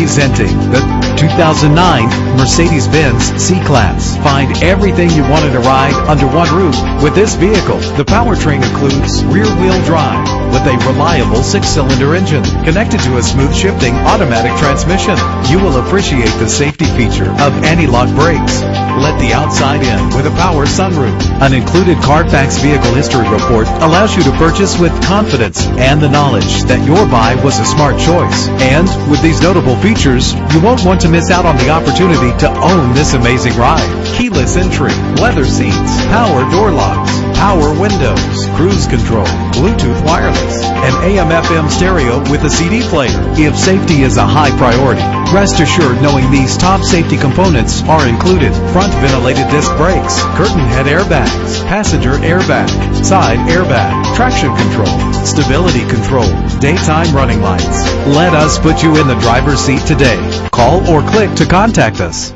Presenting the 2009 Mercedes-Benz C-Class. Find everything you wanted to ride under one roof with this vehicle. The powertrain includes rear-wheel drive with a reliable six-cylinder engine connected to a smooth shifting automatic transmission. You will appreciate the safety feature of anti-lock brakes. Let the outside in with a power sunroof. An included Carfax vehicle history report allows you to purchase with confidence and the knowledge that your buy was a smart choice. And with these notable features, you won't want to miss out on the opportunity to own this amazing ride. Keyless entry, leather seats, power door locks, power windows, cruise control, Bluetooth wireless, and AM FM stereo with a CD player. If safety is a high priority, rest assured knowing these top safety components are included. Front ventilated disc brakes, curtain head airbags, passenger airbag, side airbag, traction control, stability control, daytime running lights. Let us put you in the driver's seat today. Call or click to contact us.